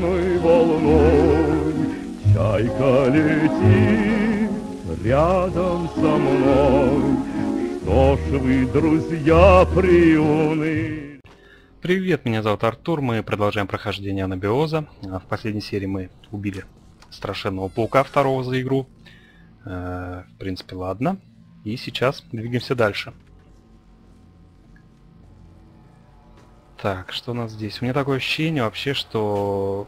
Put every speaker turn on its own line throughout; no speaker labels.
черной волной. Чайка летит рядом со мной. Что ж вы, друзья, приуны?
Привет, меня зовут Артур, мы продолжаем прохождение анабиоза. А В последней серии мы убили страшенного паука второго за игру. Э, В принципе, ладно. И сейчас двигаемся дальше. Так, что у нас здесь? У меня такое ощущение вообще, что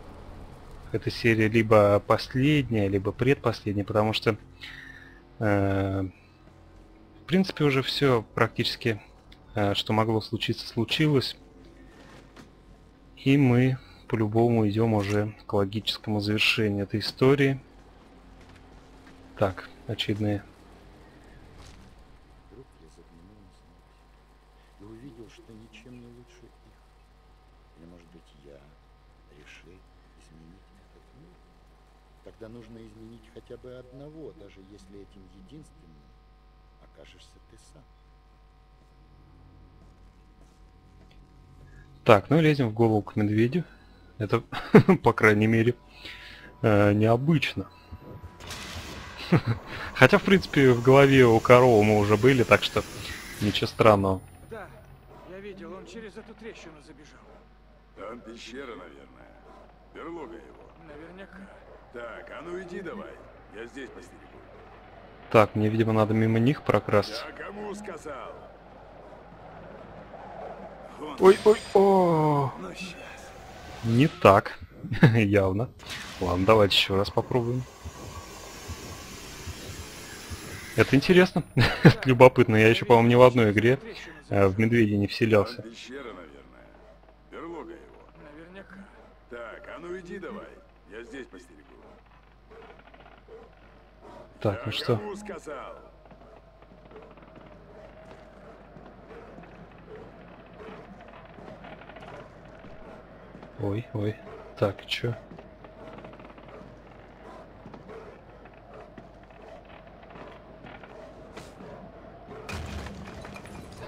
эта серия либо последняя, либо предпоследняя, потому что э, в принципе уже все практически, э, что могло случиться, случилось. И мы по-любому идем уже к логическому завершению этой истории. Так, очередные.
Вдруг я заглянул на и увидел, что ничем не лучше их. Или, может быть, я решил изменить этот мир? Тогда нужно изменить хотя бы одного, даже если этим единственным окажешься ты сам.
Так, ну лезем в голову к медведю. Это, по крайней мере, э, необычно. Хотя, в принципе, в голове у коровы мы уже были, так что ничего странного.
Да, я видел, он через эту трещину забежал.
Там пещера, наверное. Берлога его.
Наверняка.
Так, а ну иди давай. Я здесь постерегу.
Так, мне, видимо, надо мимо них прокрасться.
Я кому сказал? Вон,
Ой, ой, о,
ну сейчас.
не так, явно. Ладно, давайте еще раз попробуем. Это интересно, любопытно. Я еще, по-моему, ни в одной игре э, в медведя не вселялся.
Пещера, наверное. Берлога его.
Наверняка.
Так, а ну иди давай. Я здесь постерегу.
Так, ну что?
сказал?
Ой, ой. Так, чё?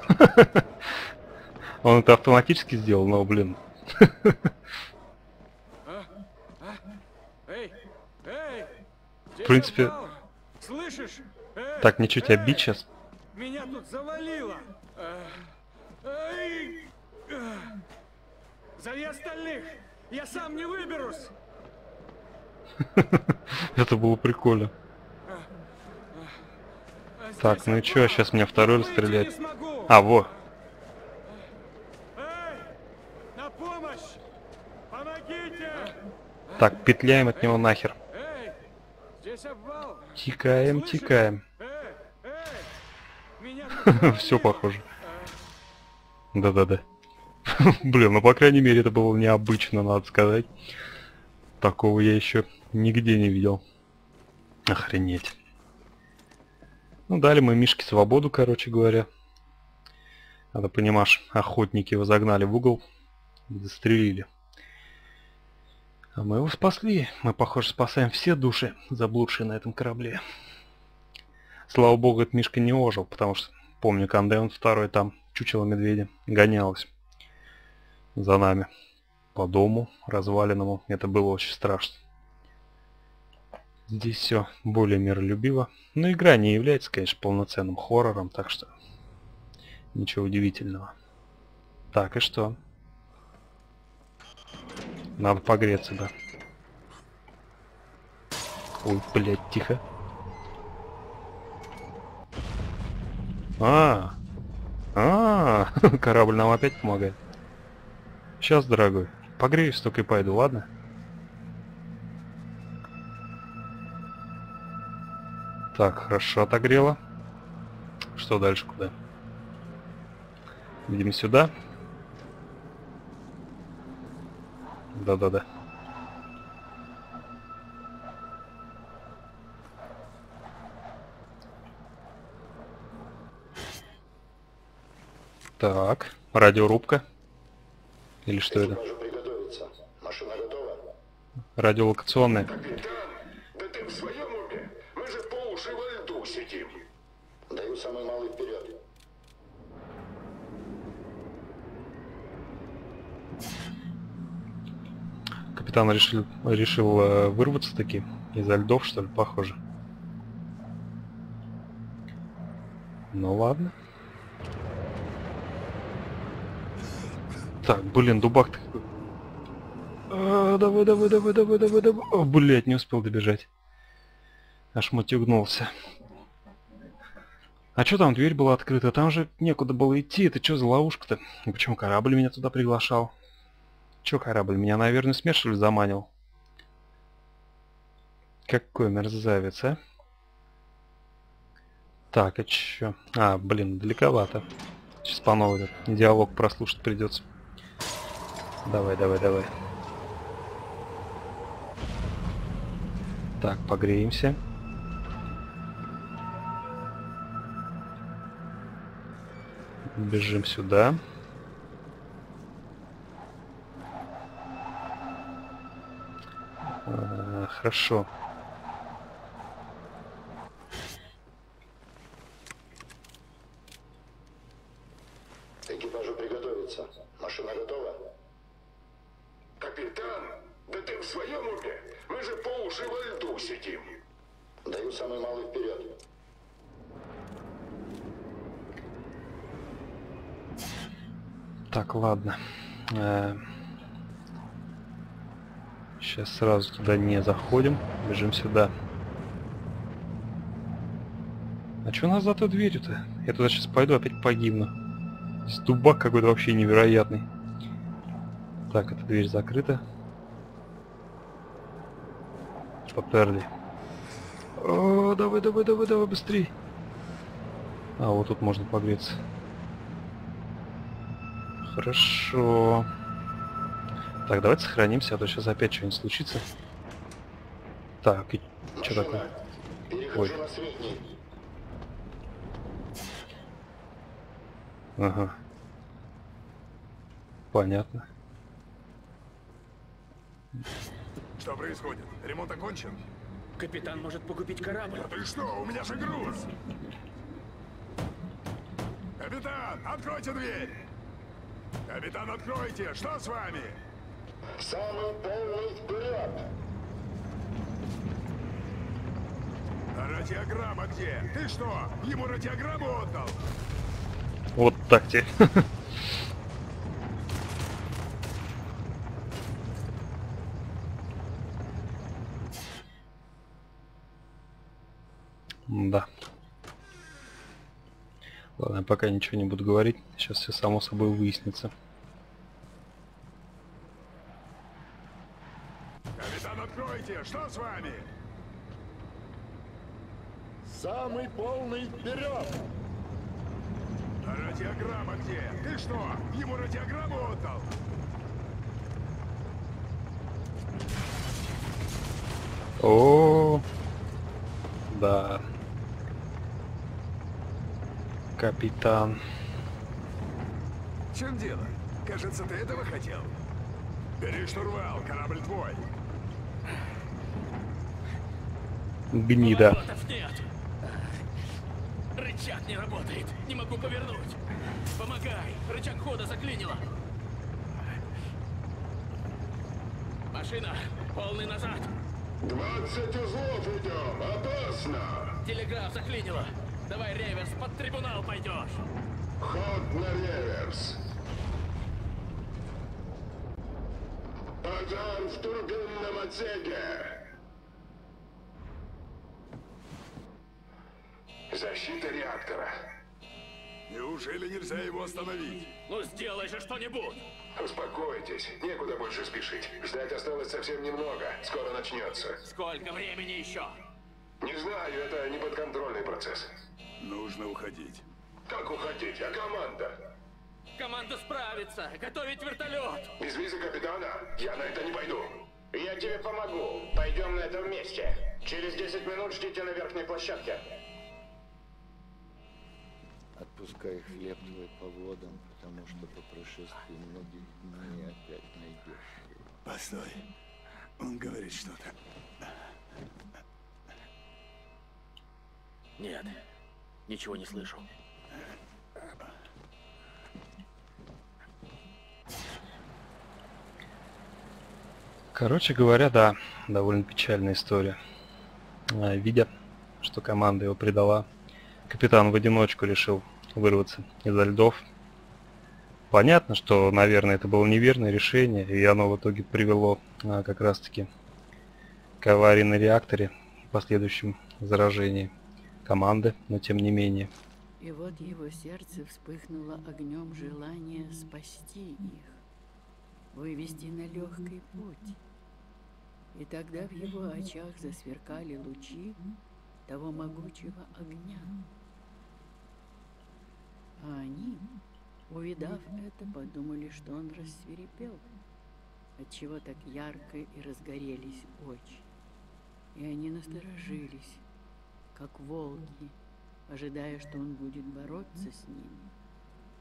Он это автоматически сделал, но, блин.
Эй, эй!
В принципе-!
Слышишь? Эй,
Так, ничего тебя
эй,
бить сейчас.
Меня тут завалило! Э! Э, Зови остальных! Я сам не выберусь!
Это было прикольно.
Здесь
Так, ну и чё, сейчас меня второй
не смогу!
А, во.
Эй! На помощь! Помогите!
Так, петляем от него нахер.
Эй! Здесь обвал!
Тикаем,
Слышишь?
тикаем. Все похоже. Да-да-да. Блин, ну по крайней мере это было необычно, надо сказать. Такого я еще нигде не видел. Охренеть. Ну, дали мы Мишке свободу, короче говоря. Надо понимаешь, охотники его загнали в угол и застрелили. А мы его спасли. Мы, похоже, спасаем все души, заблудшие на этом корабле. Слава богу, этот Мишка не ожил, потому что помню, когда он второй там, чучело медведя, гонялось за нами по дому разваленному. Это было очень страшно. Здесь все более миролюбиво. Но игра не является, конечно, полноценным хоррором, так что ничего удивительного. Так, и что? Надо погреться, да. Ой, блядь, тихо. А, а, корабль нам опять помогает. Сейчас, дорогой, погреюсь, только и пойду, ладно? Так, хорошо отогрело. Что дальше, куда? Видимо, сюда. Да-да-да. Так, радиорубка. Или что это?
Машина готова?
Радиолокационная.
Капитан, да ты в своем уме? Мы же по уши во льду сидим. Даю самый малый вперед.
Капитан решил, решил э, вырваться таки из-за льдов, что ли, похоже. Ну ладно. Так, блин, дубак ты какой. А, давай, давай, давай, давай, давай, давай. О, блядь, не успел добежать. Аж мотюгнулся. А что там, дверь была открыта? Там же некуда было идти. Это что за ловушка-то? Почему корабль меня туда приглашал? Чё корабль? Меня, наверное, смерть, что ли, заманил? Какой мерзавец, а? Так, а чё? А, блин, далековато. Сейчас по новой диалог прослушать придется. Давай, давай, давай. Так, погреемся. Бежим сюда. Хорошо.
Экипажу приготовиться. Машина готова? Капитан, да ты в своем уме? Мы же по уши во льду сидим. Даю самый малый вперед.
Так, ладно. Сейчас сразу туда не заходим. Бежим сюда. А что у нас за той дверью-то? Я туда сейчас пойду, опять погибну. Здесь дубак какой-то вообще невероятный. Так, эта дверь закрыта. Поперли. О, давай, давай, давай, давай, быстрей. А, вот тут можно погреться. Хорошо. Так, давайте сохранимся, а то сейчас опять что-нибудь случится. Так, и что такое? Ой. Ага. Понятно.
Что происходит? Ремонт окончен?
Капитан может погубить корабль.
Да ты что? У меня же груз! Капитан, откройте дверь! Капитан, откройте! Что с вами?
Самый полный вперед.
А радиограмма где? Ты что, ему радиограмму отдал?
Вот так тебе. Да. Ладно, я пока ничего не буду говорить. Сейчас все само собой выяснится.
Капитан, откройте! Что с вами?
Самый полный вперед.
А радиограмма где? Ты что, ему радиограмму отдал?
О, да. Капитан.
В чем дело? Кажется, ты этого хотел. Бери штурвал, корабль твой.
Гнида.
Рычаг не работает. Не могу повернуть. Помогай. Рычаг хода заклинило. Машина. Полный назад.
20 узлов идем. Опасно.
Телеграф заклинило. Давай реверс, под трибунал пойдешь.
Ход на реверс. Пожар в турбинном отсеке. Защита реактора.
Неужели нельзя его остановить?
Ну сделай же что-нибудь.
Успокойтесь, некуда больше спешить. Ждать осталось совсем немного. Скоро начнется.
Сколько времени еще?
Не знаю, это неподконтрольный процесс.
Нужно уходить.
Как уходить? А команда?
Команда справится. Готовить вертолет.
Без визы капитана я на это не пойду.
Я тебе помогу. Пойдем на это вместе. Через 10 минут ждите на верхней площадке.
Отпускай хлеб твой по водам, потому что по прошествии многих дней опять найдешь его.
Постой. Он говорит что-то.
Нет. Ничего не слышу.
Короче говоря, да, довольно печальная история. А, видя, что команда его предала, капитан в одиночку решил вырваться из-за льдов. Понятно, что, наверное, это было неверное решение, и оно в итоге привело а, как раз-таки к аварии на реакторе и последующем заражении команды, но тем не менее.
И вот его сердце вспыхнуло огнем желания спасти их, вывести на легкий путь. И тогда в его очах засверкали лучи того могучего огня. А они, увидав это, подумали, что он рассверепел, отчего так ярко и разгорелись очи. И они насторожились, как волки, ожидая, что он будет бороться с ними,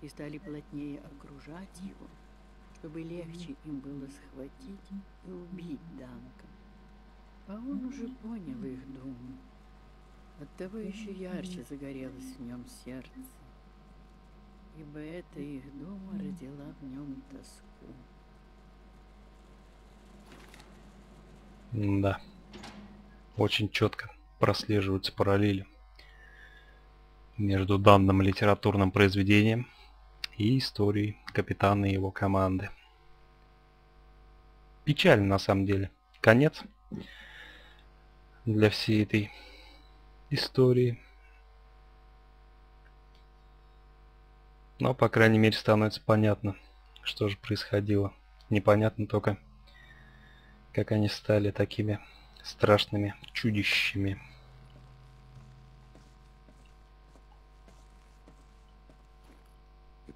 и стали плотнее окружать его, чтобы легче им было схватить и убить Данка. А он уже понял их думу. Оттого еще ярче загорелось в нем сердце, ибо эта их дума родила в нем тоску.
Да, очень четко прослеживаются параллели между данным литературным произведением и историей капитана и его команды. Печально на самом деле. Конец для всей этой истории. Но, по крайней мере, становится понятно, что же происходило. Непонятно только, как они стали такими страшными чудищами.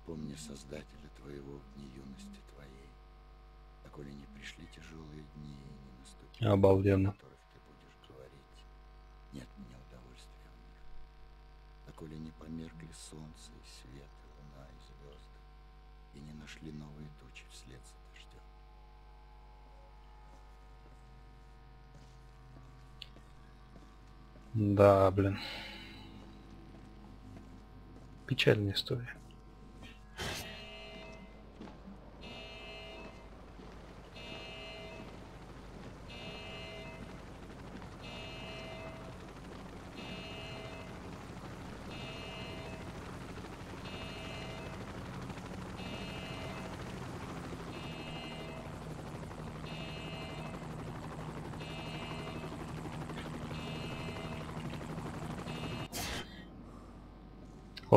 помни Создателя твоего в дни юности твоей. А коли не пришли тяжелые дни и не наступили,
Обалденно.
о которых ты будешь говорить, нет мне удовольствия в них. А коли не померкли солнце и свет, и луна, и звезды, и не нашли новые тучи вслед за дождем.
Да, блин. Печальная история.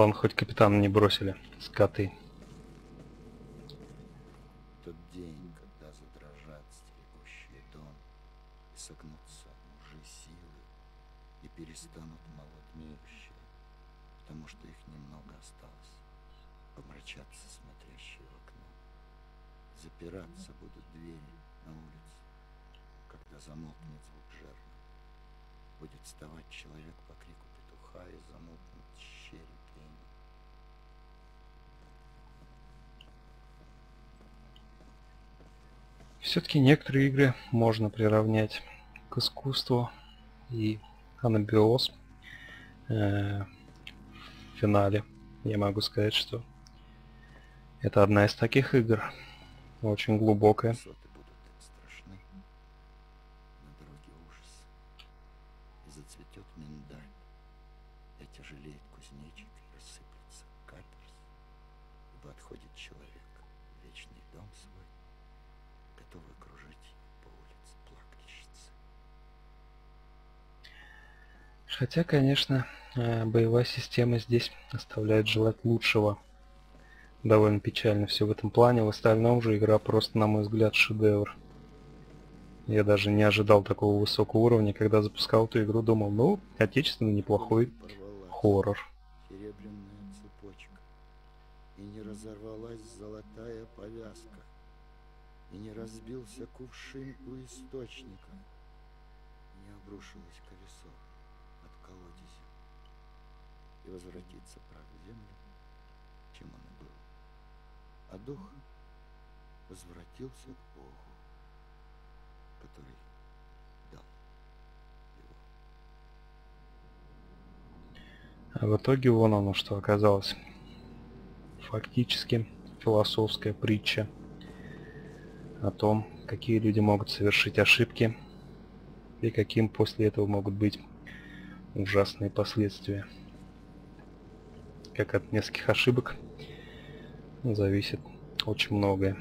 Ладно, хоть капитана не бросили, скоты. Все-таки некоторые игры можно приравнять к искусству. И анабиоз э, в финале я могу сказать, что это одна из таких игр. Очень глубокая. Хотя, конечно, э, боевая система здесь оставляет желать лучшего. Довольно печально все в этом плане. В остальном же игра просто, на мой взгляд, шедевр. Я даже не ожидал такого высокого уровня. Когда запускал эту игру, думал, ну, отечественный неплохой хоррор.
серебряная цепочка, и не разорвалась золотая повязка, и не разбился кувшин у источника, не обрушилось колесо и возвратится прах в землю, чем он и был. А дух возвратился к Богу, который дал его.
А в итоге вон оно что оказалось. Фактически философская притча о том, какие люди могут совершить ошибки и каким после этого могут быть ужасные последствия. Как от нескольких ошибок зависит очень многое.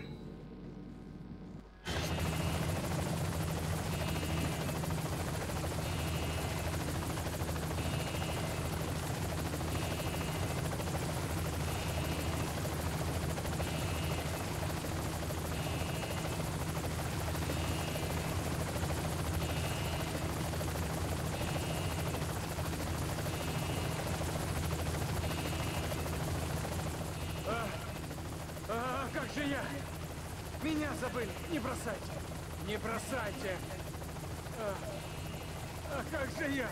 А как же я? Меня забыли. Не бросайте. Не бросайте. А, а как же я?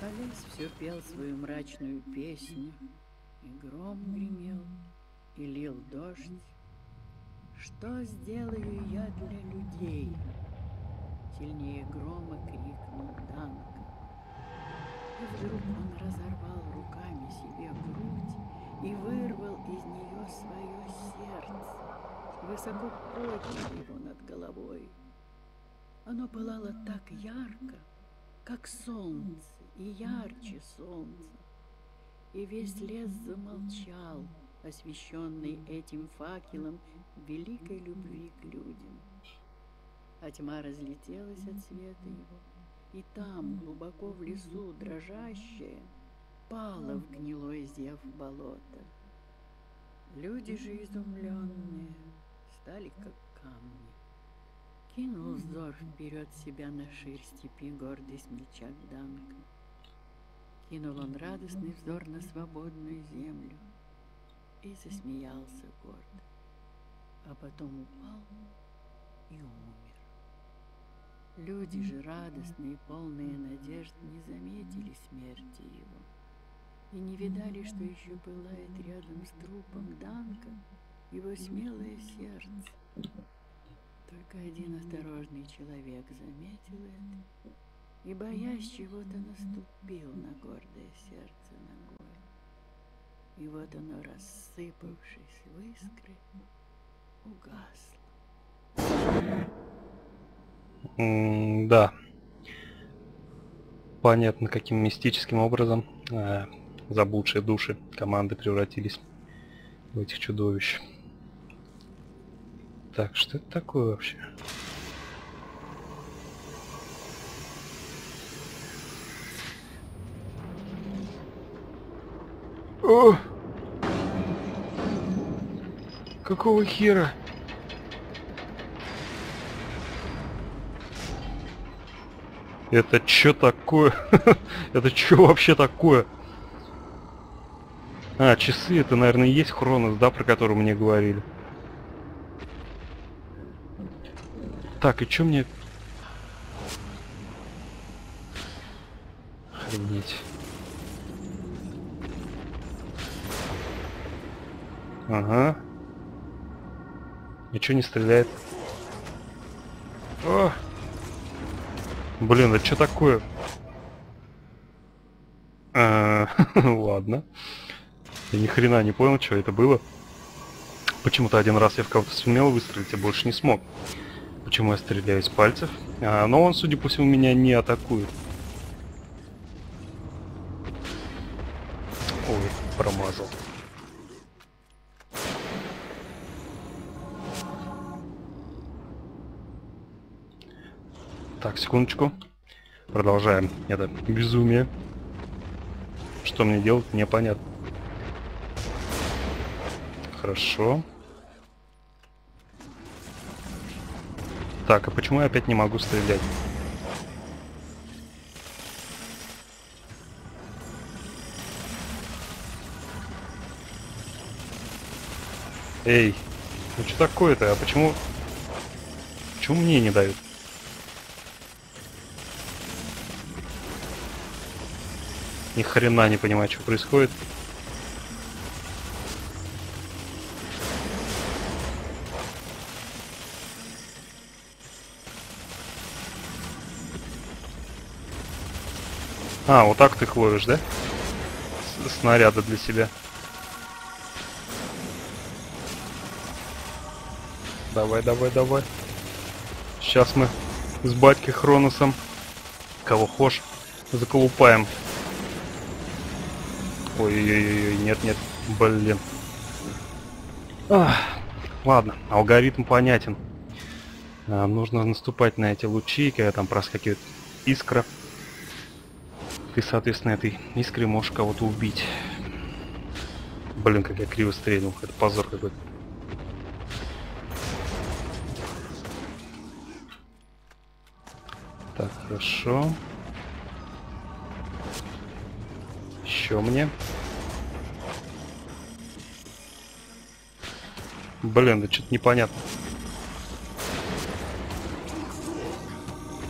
А лес все пел свою мрачную песню, и гром гремел, и лил дождь. Что сделаю я для людей? Сильнее грома крикнул Данка. И вдруг он разорвал руками себе грудь и вырвал из нее свое сердце. Высоко поднял его над головой. Оно пылало так ярко, как солнце, и ярче солнца. И весь лес замолчал, освещенный этим факелом великой любви к людям. А тьма разлетелась от света его, и там, глубоко в лесу, дрожащая, пала в гнилой зев болота. Люди же изумленные стали как камни. Кинул взор вперед себя на ширь степи гордый смельчак Данка. Кинул он радостный взор на свободную землю и засмеялся гордо, а потом упал и умер. Люди же радостные, полные надежд, не заметили смерти его и не видали, что еще пылает рядом с трупом Данка его смелое сердце. Только один осторожный человек заметил это и, боясь чего-то, наступил на гордое сердце ногой. И вот оно, рассыпавшись в искры, угасло.
Да. Понятно, каким мистическим образом э, заблудшие души команды превратились в этих чудовищ. Так, что это такое вообще? О! Какого хера? Это чё такое? это чё вообще такое? А, часы, это, наверное, и есть Хронос, да, про который мне говорили. Так, и чё мне... Охренеть. Ага. Ничего не стреляет. О! Блин, это что такое? А, Ладно. Я ни хрена не понял, что это было. Почему-то один раз я в кого-то сумел выстрелить, а больше не смог. Почему я стреляю из пальцев? А, но он, судя по всему, меня не атакует. Секундочку. Продолжаем это безумие. Что мне делать, непонятно. Хорошо. Так, а почему я опять не могу стрелять? Эй, ну что такое-то? А почему... Почему мне не дают? Ни хрена не понимаю, что происходит. А, вот так ты их ловишь, да? С снаряда для себя. Давай, давай, давай. Сейчас мы с батькой Хроносом кого хошь заколупаем. Ой-ой-ой, нет, нет, блин. Ах, ладно, алгоритм понятен. А, нужно наступать на эти лучи, когда там проскакивает искра. Ты, соответственно, этой искре можешь кого-то убить. Блин, как я криво стрельнул. Это позор какой-то. Так, хорошо. Еще мне. Блин, да что-то непонятно.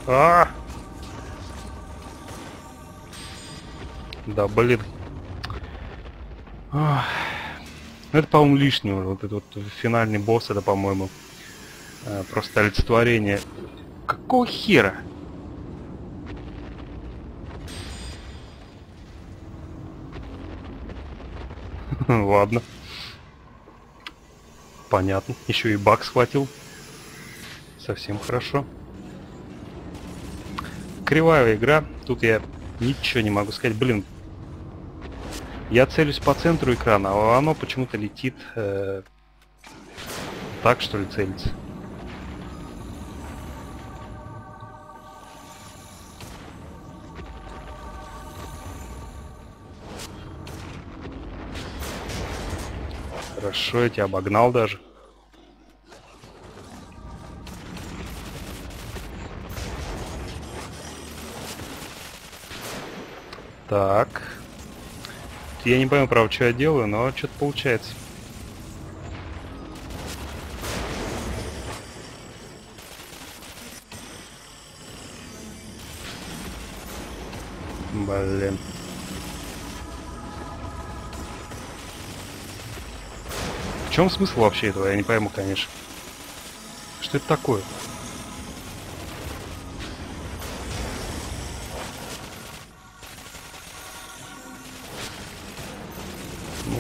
А! Да, блин. Ах. Это, по-моему, лишнего. Вот этот вот финальный босс, это, по-моему, э, просто олицетворение. Какого хера? Ладно. Понятно. Еще и баг схватил. Совсем хорошо. Кривая игра. Тут я ничего не могу сказать. Блин. Я целюсь по центру экрана, а оно почему-то летит э, так, что ли, целится. Хорошо, я тебя обогнал даже. Так. Я не пойму, правда, что я делаю, но что-то получается. Блин. Чем смысл вообще этого? Я не пойму, конечно. Что это такое?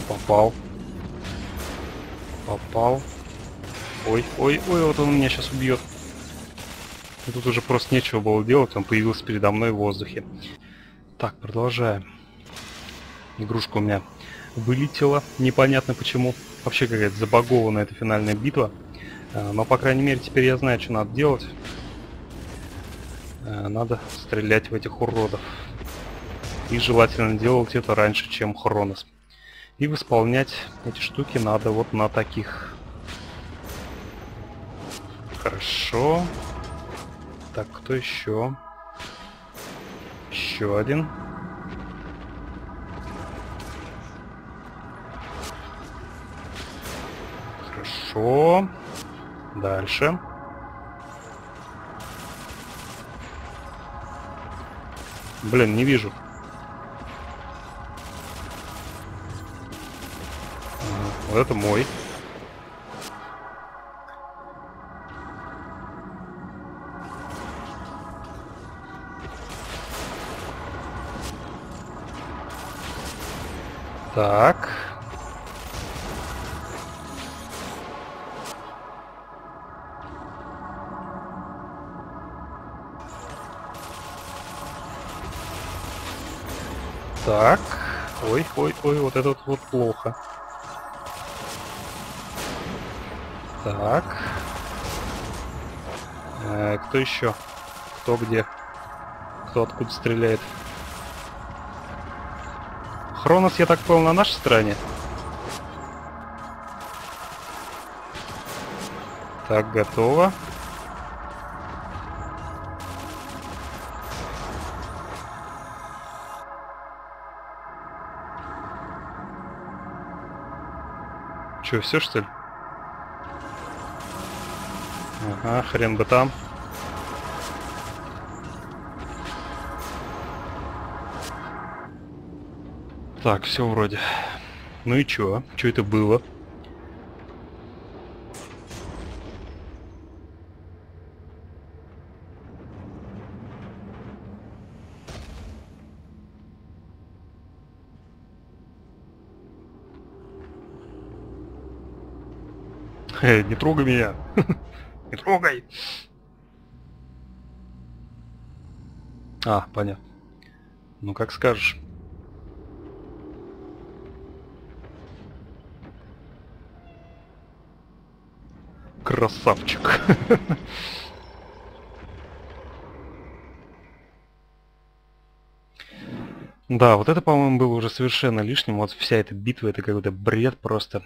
Попал. Попал. Ой, ой, ой, вот он меня сейчас убьет. И тут уже просто нечего было делать, он появился передо мной в воздухе. Так, продолжаем. Игрушка у меня вылетела, непонятно почему. Вообще какая-то забагованная эта финальная битва. А, но, по крайней мере, теперь я знаю, что надо делать. А, надо стрелять в этих уродов. И желательно делать это раньше, чем Хронос. И восполнять эти штуки надо вот на таких. Хорошо. Так, кто еще? Еще один. Хорошо. Дальше. Блин, не вижу. Вот это мой. Так. Ой, ой, ой, вот этот вот плохо. Так. Э, кто еще? Кто где? Кто откуда стреляет? Хронос, я так понял, на нашей стороне. Так, готово. Че, все что ли? Ага, хрен бы там. Так, все вроде. Ну и чё? Чё это было? Э, не трогай меня. Не трогай. А, понятно. Ну, как скажешь. Красавчик. Да, вот это, по-моему, было уже совершенно лишним. Вот вся эта битва, это какой-то бред просто.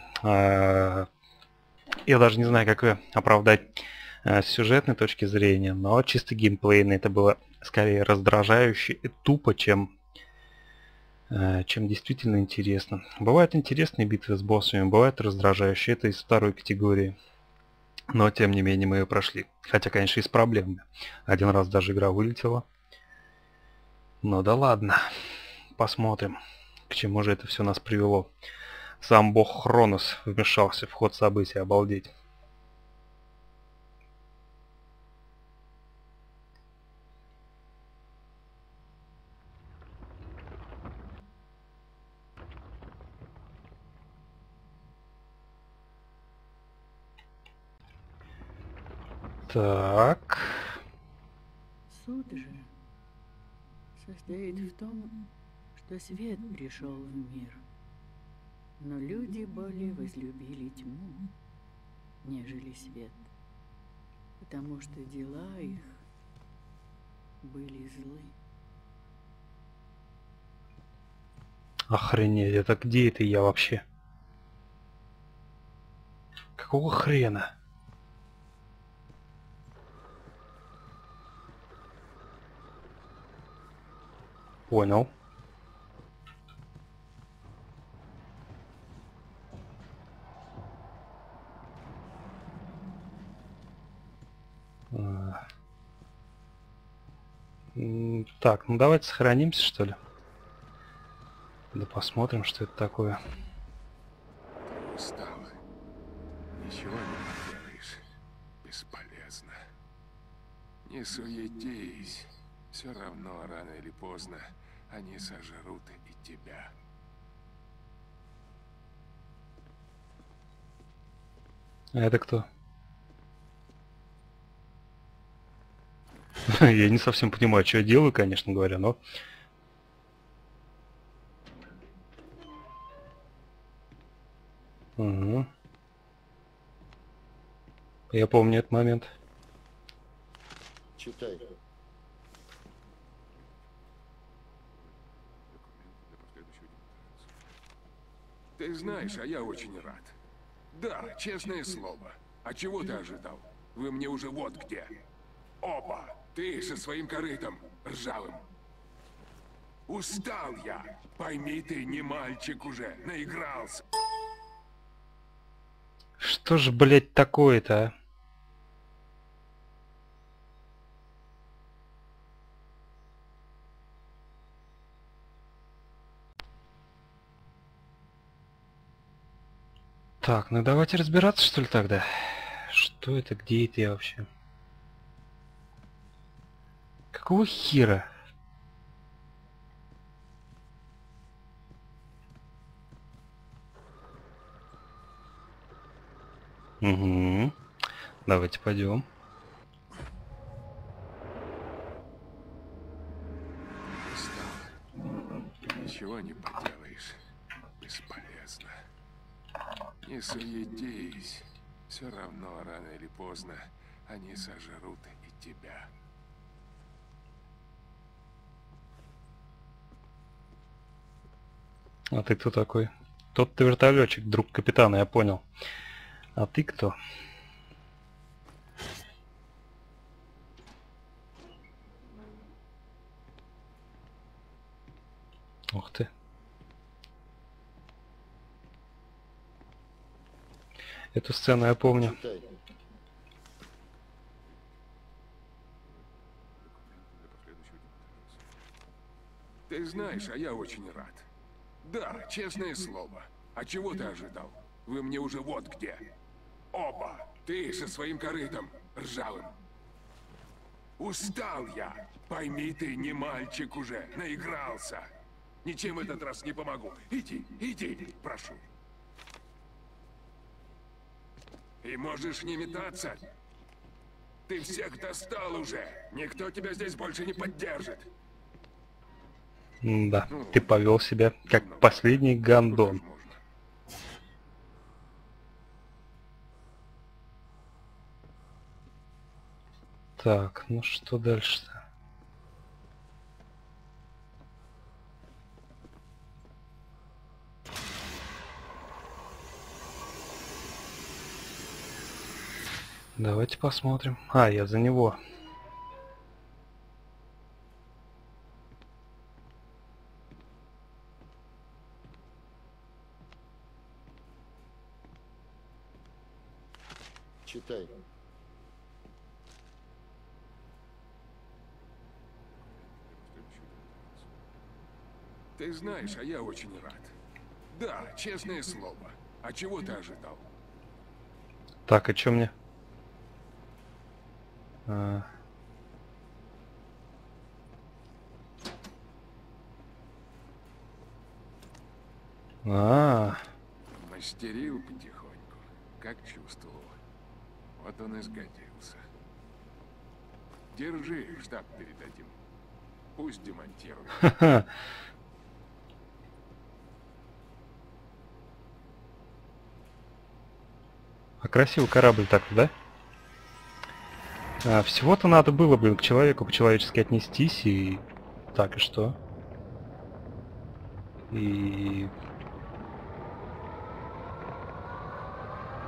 Я даже не знаю, как оправдать а, с сюжетной точки зрения, но чисто геймплейно это было скорее раздражающе и тупо, чем, а, чем действительно интересно. Бывают интересные битвы с боссами, бывают раздражающие. Это из второй категории. Но, тем не менее, мы ее прошли. Хотя, конечно, и с проблемами. Один раз даже игра вылетела. Ну да ладно. Посмотрим, к чему же это все нас привело. Сам бог Хронос вмешался в ход событий, обалдеть. Так.
Суд же состоит в том, что свет пришел в мир, но люди более возлюбили тьму, нежели свет, потому что дела их были злы.
Охренеть, это где это я вообще? Какого хрена? Понял. А. Так, ну давайте сохранимся, что ли. Да посмотрим, что это такое.
Устал. Ничего не поделаешь. Бесполезно. Не суетись. Все равно, рано или поздно, они сожрут и тебя.
А это кто? я не совсем понимаю, что я делаю, конечно говоря, но... Угу. Я помню этот момент.
Читай.
Ты знаешь, а я очень рад. Да, честное слово. А чего ты ожидал? Вы мне уже вот где. Опа! Ты со своим корытом, ржавым. Устал я. Пойми ты, не мальчик уже, наигрался.
Что ж, блядь, такое-то, а? Так, ну давайте разбираться, что ли, тогда. Что это, где это я вообще? Какого хера? Угу. Давайте пойдем.
Ничего не поделаешь. Бесполезно. Не суетись. Все равно, рано или поздно, они сожрут и тебя.
А ты кто такой? Тот ты вертолетчик, друг капитана, я понял. А ты кто? Ух ты. Эту сцену я помню.
Ты знаешь, а я очень рад. Да, честное слово. А чего ты ожидал? Вы мне уже вот где. Опа! Ты со своим корытом, ржавым. Устал я. Пойми ты, не мальчик уже, наигрался. Ничем этот раз не помогу. Иди, иди, прошу. И можешь не метаться. Ты всех достал уже. Никто тебя здесь больше не поддержит.
Да, ты повел себя как последний гандон. Так, ну что дальше-то? Давайте посмотрим. А, я за него.
Читай.
Ты знаешь, а я очень рад. Да, честное слово. А чего ты ожидал?
Так, а чё мне? А... А,
Мастерил потихоньку, как чувствовал. Вот он и сгодился. Держи, штаб передадим. Пусть демонтирует.
А красивый корабль так, да? А, Всего-то надо было, блин, к человеку по-человечески отнестись и... Так, и что? И...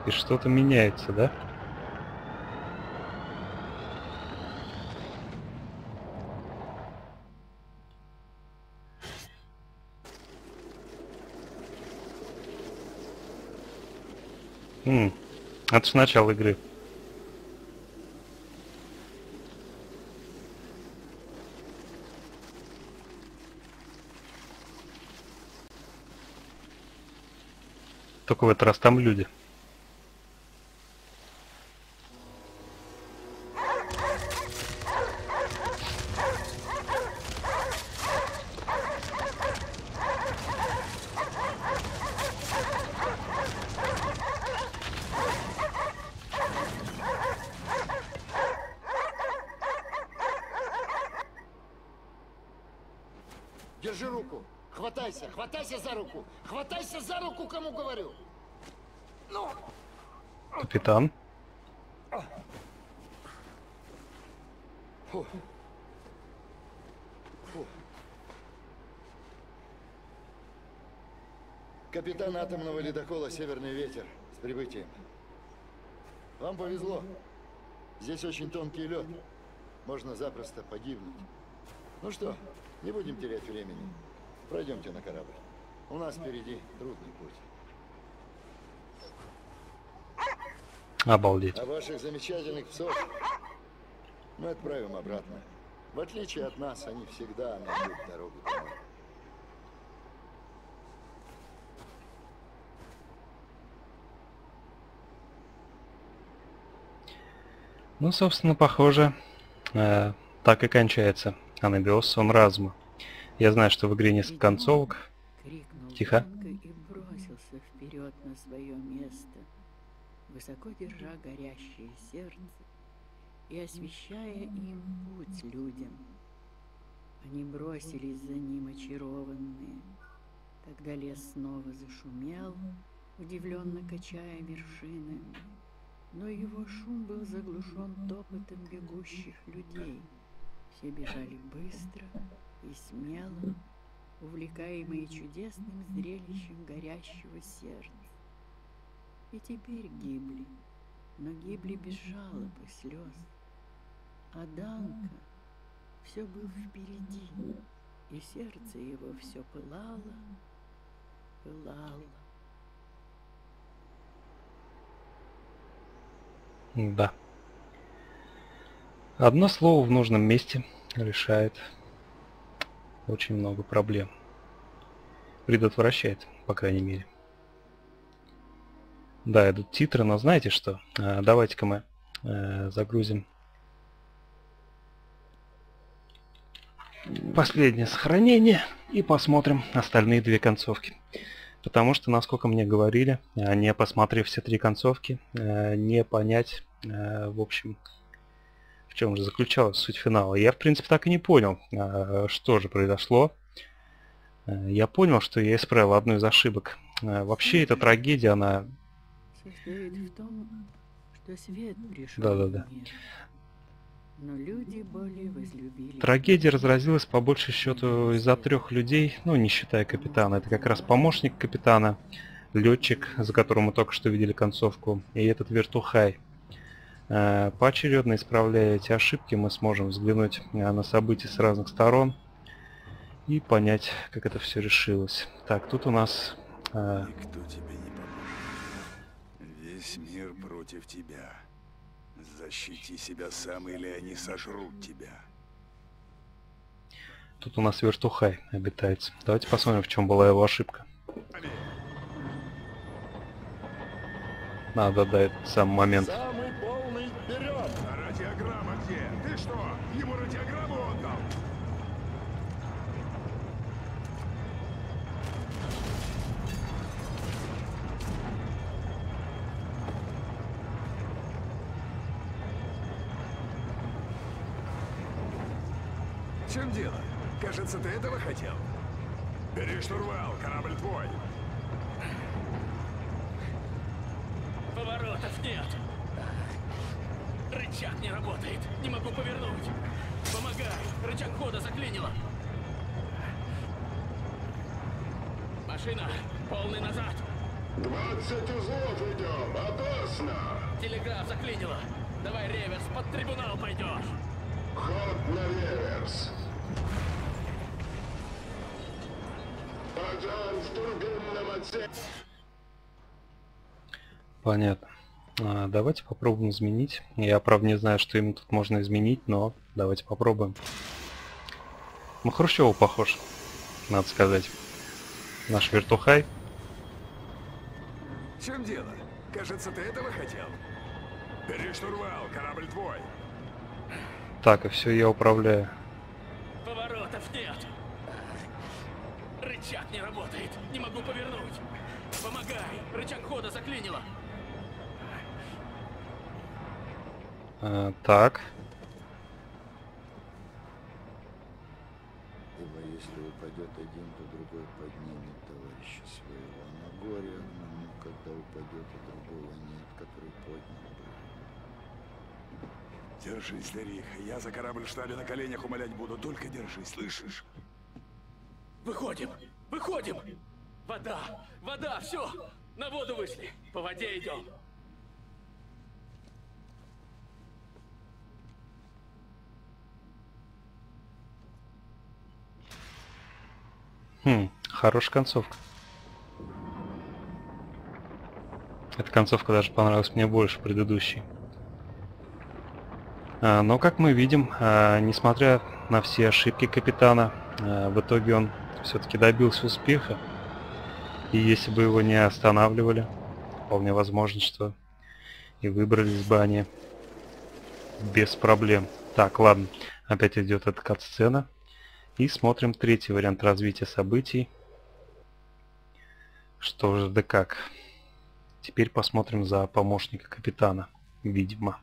И что-то меняется, да? М, Это ж начало игры. Только в этот раз там люди.
Держи руку. Хватайся, хватайся за руку. Хватайся за руку, кому говорю. Ну, Фу. Капитан атомного ледокола «Северный ветер» с прибытием. Вам повезло. Здесь очень тонкий лед. Можно запросто погибнуть. Ну что, не будем терять времени. Пройдемте на корабль. У нас впереди трудный путь.
Обалдеть.
А ваших замечательных псов мы отправим обратно. В отличие от нас, они всегда найдут дорогу домой.
Ну, собственно, похоже, э, так и кончается анабиоз сон разума. Я знаю, что в игре несколько концовок.
Крикнул
Тихо.
И бросился вперед на свое место, высоко держа горящее сердце и освещая им путь людям. Они бросились за ним очарованные. Тогда лес снова зашумел, удивленно качая вершинами. Но его шум был заглушен топотом бегущих людей. Все бежали быстро и смело, увлекаемые чудесным зрелищем горящего сердца. И теперь гибли, но гибли без жалоб и слез. А Данка все был впереди, и сердце его все пылало, пылало.
Да. Одно слово в нужном месте решает очень много проблем. Предотвращает, по крайней мере. Да, идут титры, но знаете что? А, Давайте-ка мы э, загрузим последнее сохранение и посмотрим остальные две концовки. Потому что, насколько мне говорили, э, не посмотрев все три концовки, э, не понять, э, в общем, в чем же заключалась суть финала. Я, в принципе, так и не понял, что же произошло. Я понял, что я исправил одну из ошибок. Вообще, эта трагедия, она...
Состоит в том, что свет пришел
Да-да-да.
в мир. Но люди более возлюбили...
Трагедия разразилась по большей счету из-за трех людей, ну не считая капитана. Это как раз помощник капитана, летчик, за которым мы только что видели концовку, и этот вертухай. Э, Поочередно исправляя эти ошибки, мы сможем взглянуть э, на события с разных сторон и понять, как это все решилось. Так, тут у нас... э,
Никто тебе против тебя. Защити себя сам, или они сожрут тебя.
Тут у нас вертухай обитается. Давайте посмотрим, в чем была его ошибка. А, да, да, это сам момент. Изменить. Я, правда, не знаю, что именно тут можно изменить, но давайте попробуем. На Хрущева похож, надо сказать. Наш вертухай.
В чем дело? Кажется, ты этого хотел. Бери штурвал, корабль твой.
Так, и все, я управляю.
Поворотов нет. Рычаг не работает. Не могу повернуть. Помогай. Рычаг хода заклинило.
А, так.
Ибо если упадет один, то другой поднимет товарища своего. Но горе одному, когда упадет, и другого нет, который поднял бы.
Держись, старик. Я за корабль штабе на коленях умолять буду. Только держись, слышишь?
Выходим. Выходим. Вода. Вода. Все. На воду вышли. По воде идем.
Хм, хорошая концовка. Эта концовка даже понравилась мне больше предыдущей. А, но, как мы видим, а, несмотря на все ошибки капитана, а, в итоге он все-таки добился успеха. И если бы его не останавливали, вполне возможно, что и выбрались бы они без проблем. Так, ладно, опять идет эта кат-сцена. И смотрим третий вариант развития событий. Что же да как. Теперь посмотрим за помощника капитана, видимо.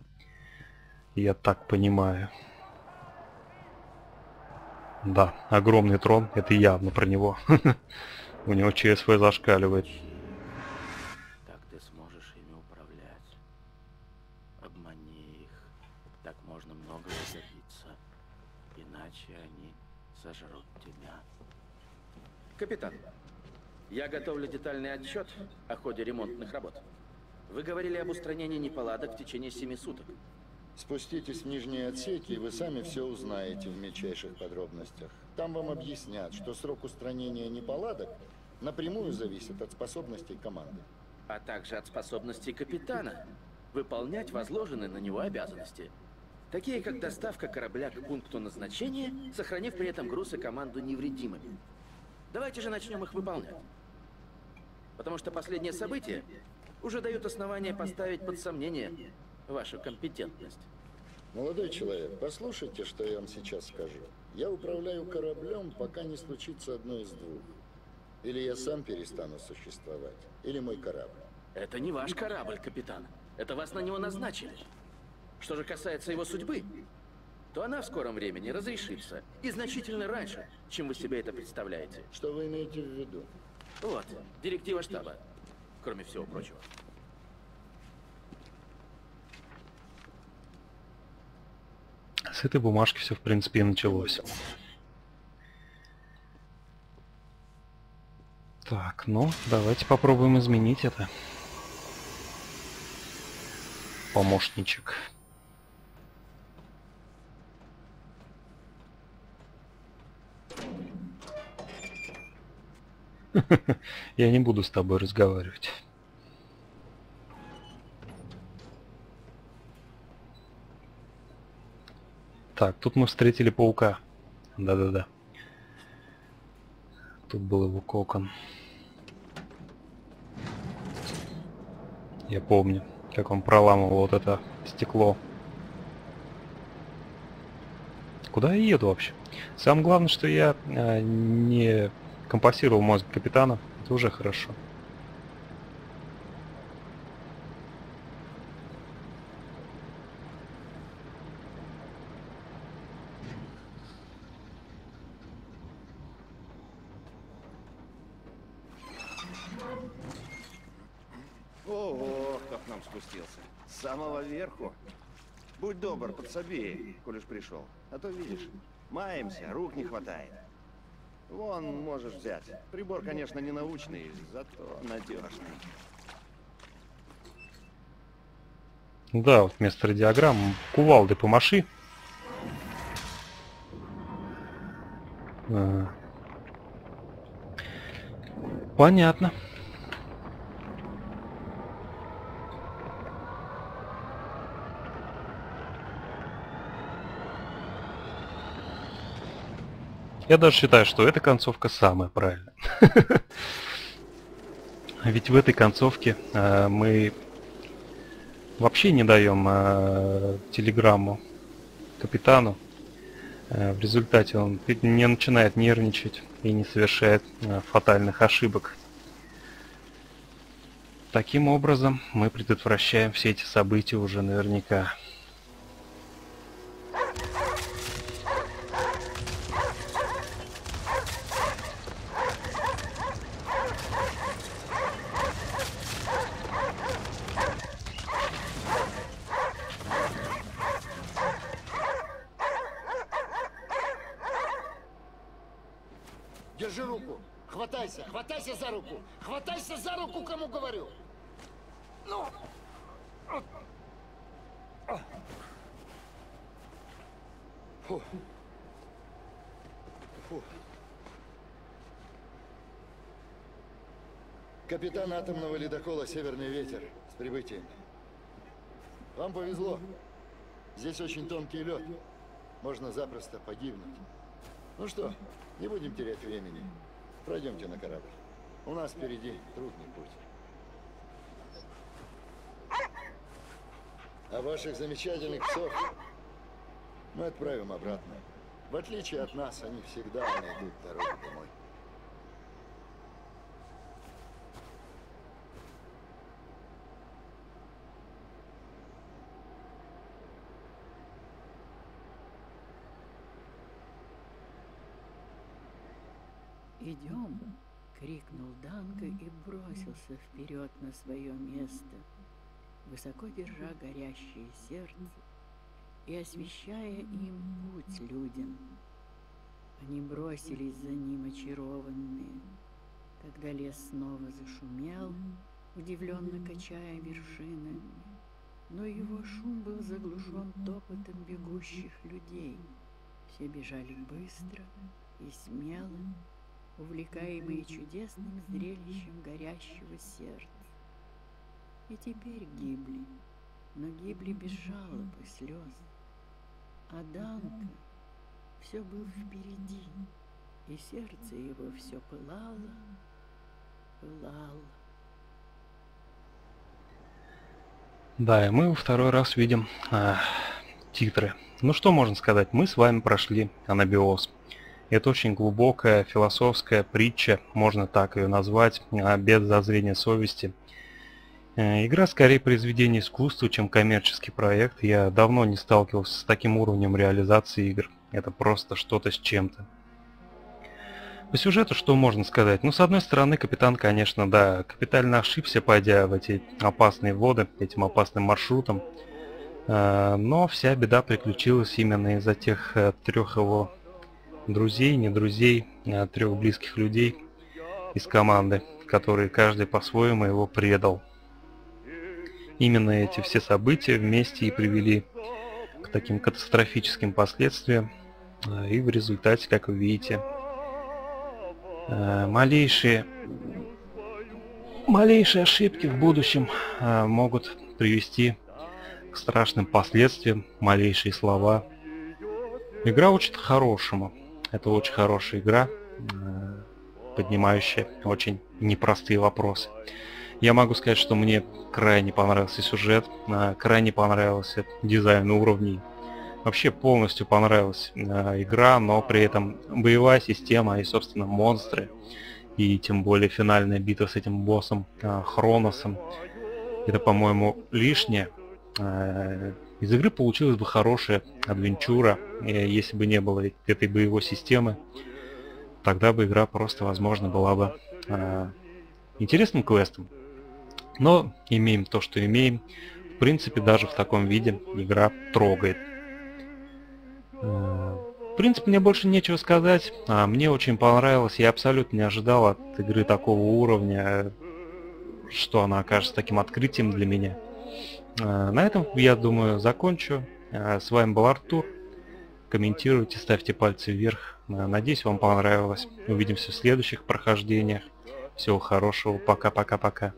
Я так понимаю. Да, огромный трон, это явно про него. У него ЧСВ зашкаливает.
Капитан, я готовлю детальный отчет о ходе ремонтных работ. Вы говорили об устранении неполадок в течение семи суток.
Спуститесь в нижние отсеки, и вы сами все узнаете в мельчайших подробностях. Там вам объяснят, что срок устранения неполадок напрямую зависит от способностей команды.
А также от способностей капитана выполнять возложенные на него обязанности. Такие как доставка корабля к пункту назначения, сохранив при этом груз и команду невредимыми. Давайте же начнем их выполнять. Потому что последние события уже дают основания поставить под сомнение вашу компетентность.
Молодой человек, послушайте, что я вам сейчас скажу. Я управляю кораблем, пока не случится одно из двух. Или я сам перестану существовать, или мой корабль.
Это не ваш корабль, капитан. Это вас на него назначили. Что же касается его судьбы, то она в скором времени разрешится. И значительно раньше, чем вы себе это представляете.
Что вы имеете в виду?
Вот, директива штаба. Кроме всего прочего.
С этой бумажки все, в принципе, и началось. Так, ну, давайте попробуем изменить это. Помощничек. Я не буду с тобой разговаривать. Так, тут мы встретили паука. Да-да-да. Тут был его кокон. Я помню, как он проламывал вот это стекло. Куда я еду вообще? Самое главное, что я э, не компасировал мозг капитана. Это уже хорошо.
Ого, кто к нам спустился. С самого верху. Будь добр, подсоби, коль уж пришел. А то видишь, маемся, рук не хватает. Вон, можешь взять. Прибор, конечно, не научный, зато надежный.
Да, вот вместо радиограмм кувалды помаши. А. Понятно. Я даже считаю, что эта концовка самая правильная. Ведь в этой концовке э, мы вообще не даем э, телеграмму капитану. Э, в результате он не начинает нервничать и не совершает фатальных ошибок. Таким образом мы предотвращаем все эти события уже наверняка.
Держи руку. Хватайся, хватайся за руку. Хватайся за руку, кому говорю. Ну. Фу. Фу. Капитан атомного ледокола «Северный ветер» с прибытием. Вам повезло. Здесь очень тонкий лед. Можно запросто погибнуть. Ну что, не будем терять времени. Пройдемте на корабль. У нас впереди трудный путь. А ваших замечательных псов мы отправим обратно. В отличие от нас, они всегда найдут дорогу домой.
«Идем!» — крикнул Данка и бросился вперед на свое место, высоко держа горящее сердце и освещая им путь людям. Они бросились за ним очарованные, когда лес снова зашумел, удивленно качая вершины, но его шум был заглушен топотом бегущих людей. Все бежали быстро и смело, увлекаемые чудесным зрелищем горящего сердца. И теперь гибли, но гибли без жалоб и слез. А Данка все был впереди, и сердце его все пылало, пылало.
Да, и мы во второй раз видим а, титры. Ну что можно сказать, мы с вами прошли анабиоз. Это очень глубокая философская притча, можно так ее назвать, а, без зазрения совести. Э, игра скорее произведение искусства, чем коммерческий проект. Я давно не сталкивался с таким уровнем реализации игр. Это просто что-то с чем-то. По сюжету что можно сказать? Ну, с одной стороны, капитан, конечно, да, капитально ошибся, пойдя в эти опасные воды, этим опасным маршрутом. Э, но вся беда приключилась именно из-за тех э, трех его друзей, не друзей, а трех близких людей из команды, которые каждый по-своему его предал. Именно эти все события вместе и привели к таким катастрофическим последствиям. Э, и в результате, как вы видите, Э, малейшие малейшие ошибки в будущем могут привести к страшным последствиям, малейшие слова. Игра учит хорошему. Это очень хорошая игра, э, поднимающая очень непростые вопросы. Я могу сказать, что мне крайне понравился сюжет, крайне понравился дизайн уровней, Вообще полностью понравилась э, игра, но при этом боевая система и, собственно, монстры, и тем более финальная битва с этим боссом э, Хроносом, это, по-моему, лишнее. Э, из игры получилась бы хорошая адвенчура, э, если бы не было этой боевой системы, тогда бы игра просто, возможно, была бы э, интересным квестом. Но имеем то, что имеем. В принципе, даже в таком виде игра трогает. В принципе, мне больше нечего сказать. А, мне очень понравилось. Я абсолютно не ожидал от игры такого уровня, что она окажется таким открытием для меня. А, на этом, я думаю, закончу. А, с вами был Артур. Комментируйте, ставьте пальцы вверх. Надеюсь, вам понравилось. Увидимся в следующих прохождениях. Всего хорошего. Пока-пока-пока.